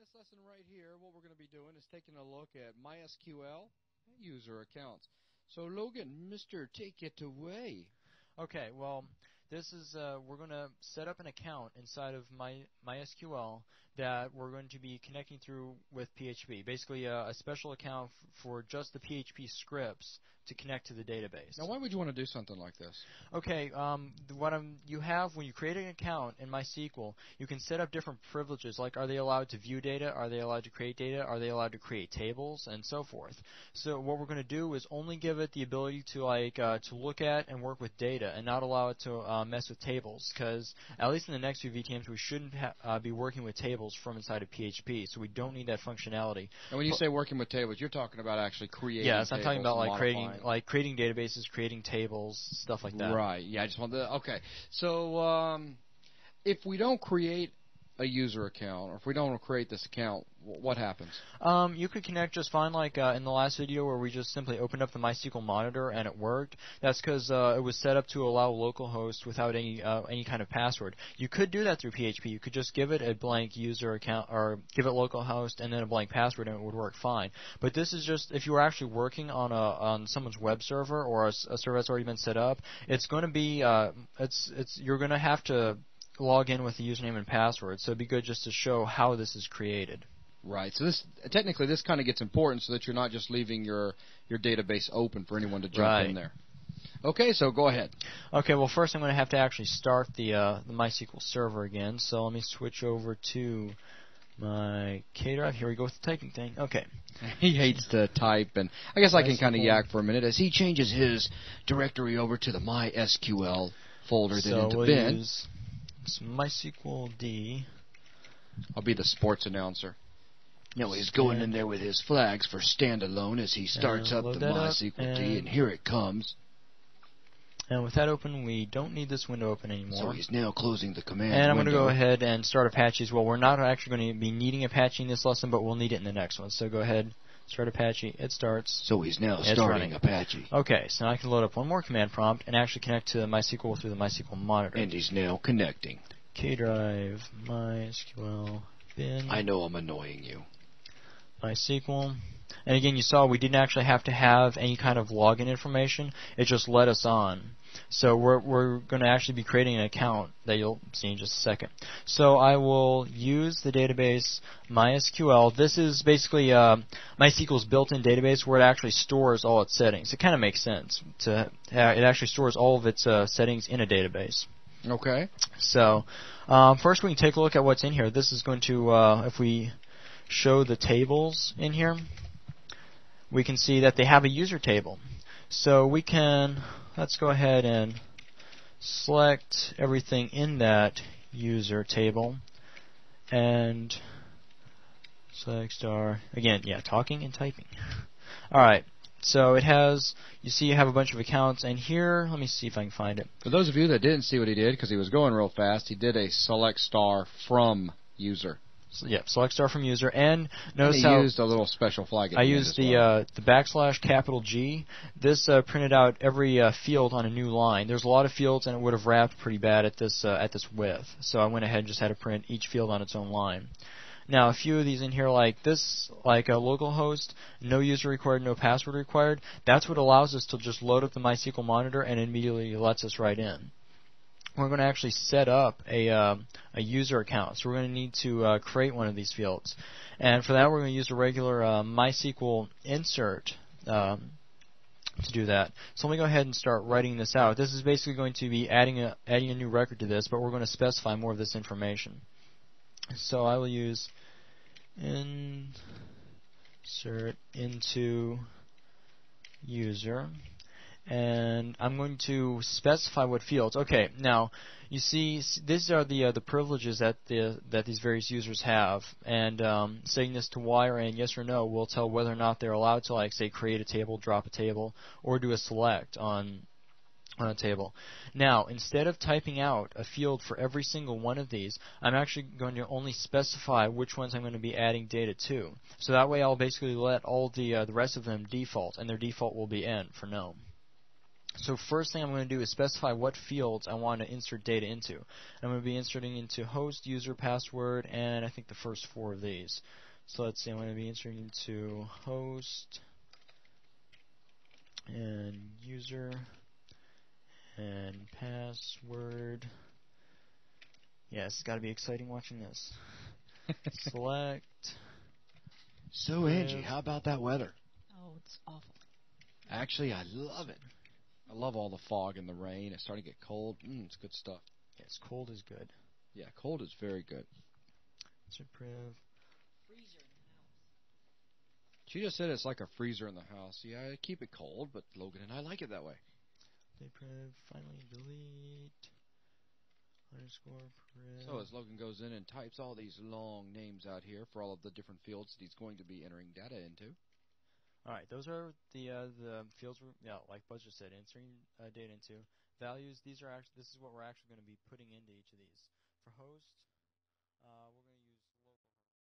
this lesson right here, what we're going to be doing is taking a look at MySQL user accounts. So Logan, Mister, take it away. Okay, well, this is uh, we're going to set up an account inside of my MySQL that we're going to be connecting through with PHP. Basically, uh, a special account f- for just the PHP scripts to connect to the database. Now, why would you want to do something like this? Okay, um, what I'm, you have when you create an account in MySQL, you can set up different privileges. Like, are they allowed to view data? Are they allowed to create data? Are they allowed to create tables and so forth? So what we're going to do is only give it the ability to like uh, to look at and work with data, and not allow it to uh, mess with tables. Because at least in the next few VTMs, we shouldn't ha- uh, be working with tables from inside of PHP. So we don't need that functionality. And when you say working with tables, you're talking about actually creating. Yes, I'm talking about like and creating like creating databases, creating tables, stuff like that. Right. Yeah, I just wanted to. Okay. So, um, if we don't create a user account, or if we don't create this account, what happens? Um, you could connect just fine, like uh, in the last video where we just simply opened up the MySQL monitor and it worked. That's because uh, it was set up to allow localhost without any uh, any kind of password. You could do that through PHP. You could just give it a blank user account or give it localhost and then a blank password and it would work fine. But this is just if you were actually working on a on someone's web server or a server that's already been set up, it's going to be uh, it's it's you're going to have to log in with the username and password. So it'd be good just to show how this is created. Right. So this technically this kind of gets important so that you're not just leaving your your database open for anyone to jump Right. in there. Okay, so go ahead. Okay, well first I'm going to have to actually start the uh, the MySQL server again. So let me switch over to my K drive. Here we go with the typing thing. Okay. He hates to type, and I guess I can kind of yak for a minute as he changes his directory over to the MySQL folder, then so into we'll bin. use some MySQL D. I'll be the sports announcer. No, he's going in there with his flags for standalone as he starts up the that up, MySQL D, and- and here it comes. And with that open, we don't need this window open anymore. So he's now closing the command and I'm going to go ahead and start Apache as well. We're not actually going to be needing Apache in this lesson, but we'll need it in the next one. So go ahead, start Apache. It starts. So he's now It's starting running. Apache. Okay, so now I can load up one more command prompt and actually connect to MySQL through the MySQL monitor. And he's now connecting. K drive, MySQL, bin, I know I'm annoying you. MySQL. And again, you saw we didn't actually have to have any kind of login information. It just let us on. So we're, we're going to actually be creating an account that you'll see in just a second. So I will use the database MySQL. This is basically uh, MySQL's built-in database where it actually stores all its settings. It kind of makes sense. To uh, it actually stores all of its uh, settings in a database. Okay. So, um, first we can take a look at what's in here. This is going to, uh, if we show the tables in here, we can see that they have a user table. So we can, let's go ahead and select everything in that user table and select star, again, yeah, talking and typing. Alright, so it has, you see you have a bunch of accounts, and here, let me see if I can find it. For those of you that didn't see what he did, because he was going real fast, he did a select star from user. So, yeah, select star from user, and And notice he how used a little special flag. I used the well. uh, the backslash capital G. This uh, printed out every uh, field on a new line. There's a lot of fields, and it would have wrapped pretty bad at this uh, at this width. So I went ahead and just had to print each field on its own line. Now a few of these in here, like this, like a localhost, no user required, no password required. That's what allows us to just load up the MySQL monitor and immediately lets us right in we're going to actually set up a, um a user account. So we're going to need to uh, create one of these fields. And for that, we're going to use a regular uh, MySQL insert um, to do that. So let me go ahead and start writing this out. This is basically going to be adding a, adding a new record to this, but we're going to specify more of this information. So I will use insert into user and I'm going to specify what fields. Okay, now you see these are the uh, the privileges that the that these various users have, and um, this to Y or N, yes or no, will tell whether or not they're allowed to like say create a table, drop a table, or do a select on on a table. Now, instead of typing out a field for every single one of these, I'm actually going to only specify which ones I'm going to be adding data to. So that way, I'll basically let all the uh, the rest of them default, and their default will be N for no. So first thing I'm going to do is specify what fields I want to insert data into. I'm going to be inserting into host, user, password, and I think the first four of these. So let's see, I'm going to be inserting into host and user and password. Yeah, it's got to be exciting watching this. Select. So Angie, how about that weather? Oh, it's awful. Actually, I love it. I love all the fog and the rain. It's starting to get cold. Mm, it's good stuff. Yes, cold is good. Yeah, cold is very good. Insert priv. Freezer in the house. She just said it's like a freezer in the house. Yeah, I keep it cold, but Logan and I like it that way. They priv. Finally delete. Underscore priv. So as Logan goes in and types all these long names out here for all of the different fields that he's going to be entering data into. All right, those are the uh, the fields. We're, yeah, like Buzz just said, entering uh, data into values. These are actually this is what we're actually going to be putting into each of these. For host, uh, we're going